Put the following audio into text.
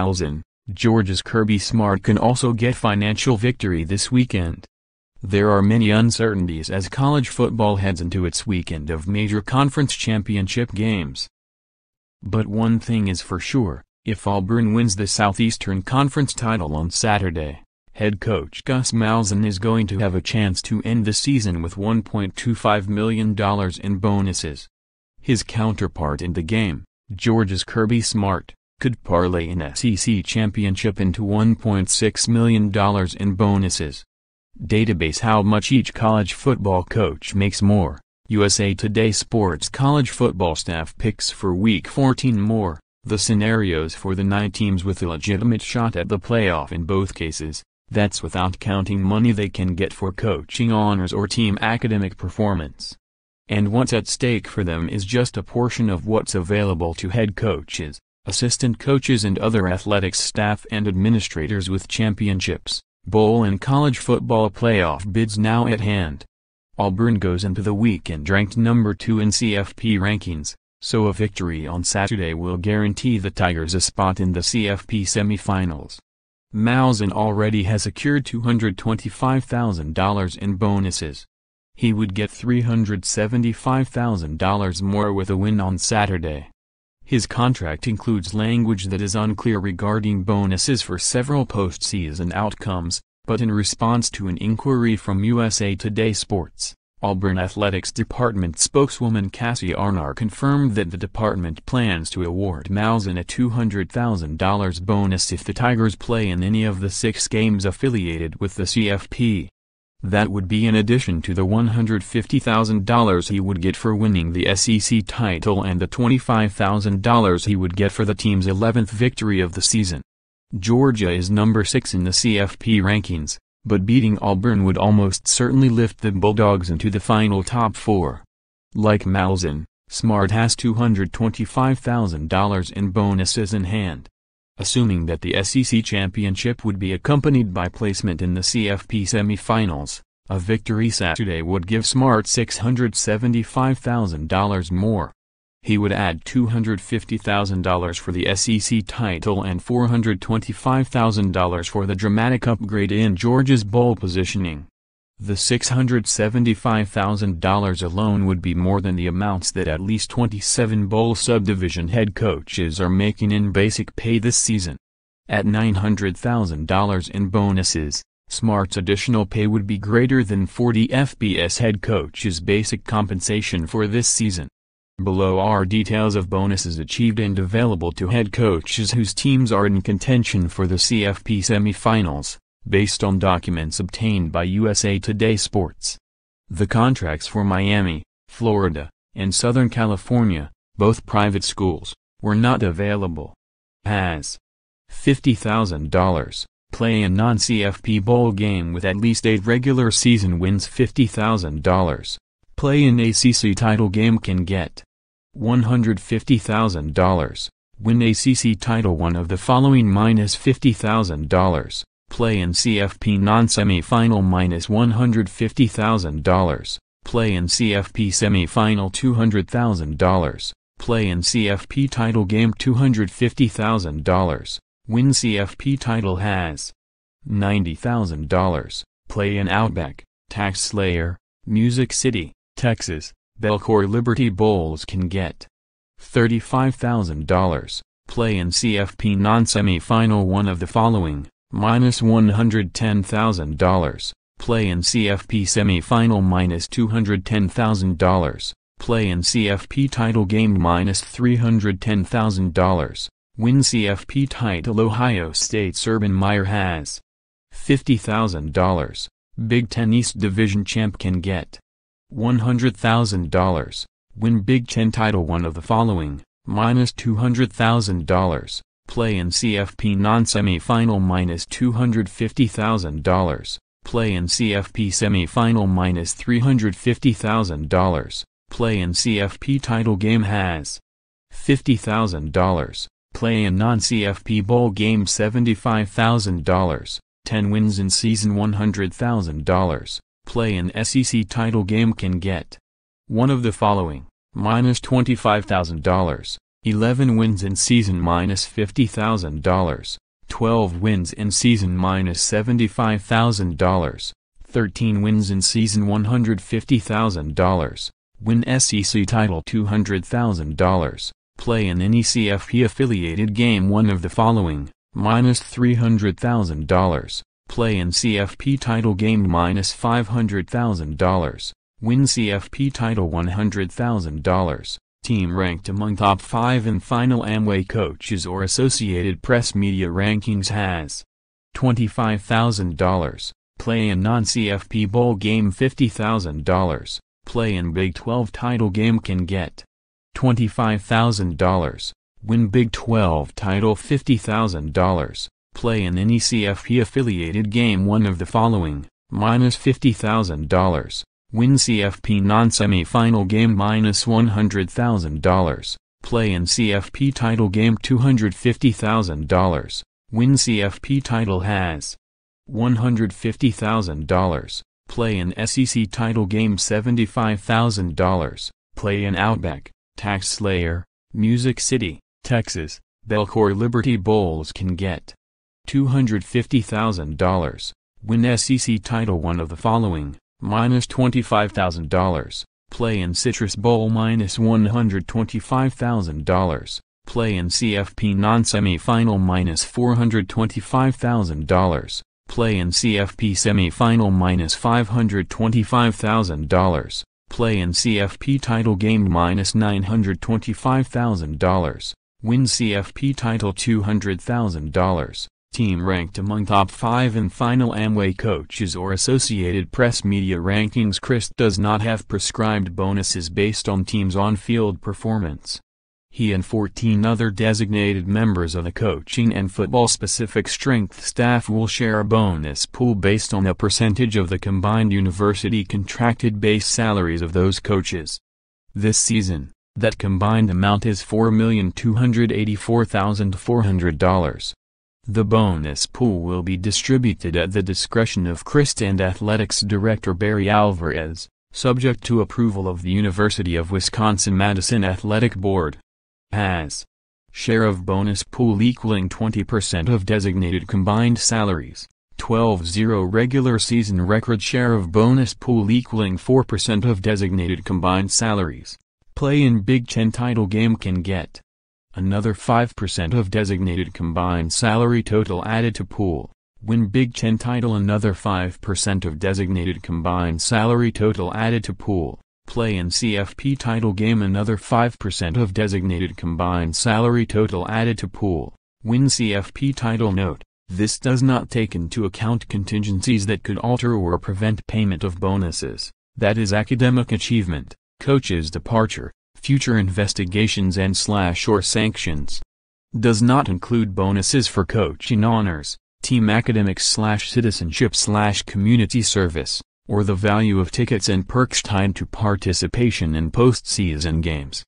Malzahn, Georgia's Kirby Smart can also get financial victory this weekend. There are many uncertainties as college football heads into its weekend of major conference championship games. But one thing is for sure, if Auburn wins the Southeastern Conference title on Saturday, head coach Gus Malzahn is going to have a chance to end the season with $1.25 million in bonuses. His counterpart in the game, Georgia's Kirby Smart, could parlay an SEC championship into $1.6 million in bonuses. Database How much each college football coach makes more. USA Today Sports college football staff picks for Week 14 more. The scenarios for the nine teams with a legitimate shot at the playoff in both cases, that's without counting money they can get for coaching honors or team academic performance. And what's at stake for them is just a portion of what's available to head coaches, assistant coaches and other athletics staff and administrators with championships, bowl and college football playoff bids now at hand. Auburn goes into the weekend ranked number 2 in CFP rankings, so a victory on Saturday will guarantee the Tigers a spot in the CFP semifinals. Malzahn already has secured $225,000 in bonuses. He would get $375,000 more with a win on Saturday. His contract includes language that is unclear regarding bonuses for several postseason outcomes, but in response to an inquiry from USA Today Sports, Auburn Athletics Department spokeswoman Cassie Arner confirmed that the department plans to award Malzahn a $200,000 bonus if the Tigers play in any of the six games affiliated with the CFP. That would be in addition to the $150,000 he would get for winning the SEC title and the $25,000 he would get for the team's 11th victory of the season. Georgia is number 6 in the CFP rankings, but beating Auburn would almost certainly lift the Bulldogs into the final top four. Like Malzahn, Smart has $225,000 in bonuses in hand assuming that the SEC championship would be accompanied by placement in the CFP semifinals. A victory Saturday would give Smart $675,000 more. He would add $250,000 for the SEC title and $425,000 for the dramatic upgrade in Georgia's bowl positioning. The $675,000 alone would be more than the amounts that at least 27 bowl subdivision head coaches are making in basic pay this season. At $900,000 in bonuses, Smart's additional pay would be greater than 40 FBS head coaches' basic compensation for this season. Below are details of bonuses achieved and available to head coaches whose teams are in contention for the CFP semifinals based on documents obtained by USA Today Sports. The contracts for Miami, Florida, and Southern California, both private schools, were not available. As $50,000, play a non-CFP bowl game with at least 8 regular season wins $50,000. Play an ACC title game can get $150,000. Win ACC title one of the following minus $50,000 play in CFP non-semi-final minus $150,000, play in CFP semi-final $200,000, play in CFP title game $250,000, win CFP title has $90,000, play in Outback, Tax Slayer, Music City, Texas, Belcourt Liberty Bowls can get $35,000, play in CFP non-semi-final one of the following minus $110,000, play in CFP semi-final minus $210,000, play in CFP title game minus $310,000, win CFP title Ohio State's Urban Meyer has $50,000, Big Ten East Division champ can get $100,000, win Big Ten title one of the following, minus $200,000, play in CFP non-semi-final minus $250,000, play in CFP semi-final minus $350,000, play in CFP title game has $50,000, play in non-CFP bowl game $75,000, 10 wins in season $100,000, play in SEC title game can get one of the following, minus $25,000, 11 wins in season minus $50,000, 12 wins in season minus $75,000, 13 wins in season $150,000, win SEC title $200,000, play in any CFP affiliated game one of the following, minus $300,000, play in CFP title game minus $500,000, win CFP title $100,000, team ranked among top 5 in final Amway coaches or Associated Press media rankings has $25,000, play in non-CFP bowl game $50,000, play in Big 12 title game can get $25,000, win Big 12 title $50,000, play in any CFP affiliated game one of the following, minus $50,000, win CFP non-semifinal game minus $100,000, play in CFP title game $250,000, win CFP title has $150,000, play in SEC title game $75,000, play in Outback, Tax Slayer, Music City, Texas, Belcore Liberty Bowls can get $250,000, win SEC title one of the following, minus $25,000, play in Citrus Bowl minus $125,000, play in CFP non-semifinal minus $425,000, play in CFP semifinal minus $525,000, play in CFP title game minus $925,000, win CFP title $200,000, team ranked among top 5 in final Amway coaches or Associated Press media rankings Chryst does not have prescribed bonuses based on teams' on-field performance. He and 14 other designated members of the coaching and football-specific strength staff will share a bonus pool based on a percentage of the combined university contracted base salaries of those coaches. This season, that combined amount is $4,284,400. The bonus pool will be distributed at the discretion of Chryst and Athletics Director Barry Alvarez, subject to approval of the University of Wisconsin-Madison Athletic Board has share of bonus pool equaling 20% of designated combined salaries, 12-0 regular season record share of bonus pool equaling 4% of designated combined salaries. Play in Big Ten title game can get another 5% of designated combined salary total added to pool. Win Big Ten title another 5% of designated combined salary total added to pool. Play in CFP title game another 5% of designated combined salary total added to pool, win CFP title note, this does not take into account contingencies that could alter or prevent payment of bonuses, that is academic achievement, coach's departure, future investigations and slash or sanctions. Does not include bonuses for coaching honors, team academics slash citizenship slash community service or the value of tickets and perks tied to participation in postseason games.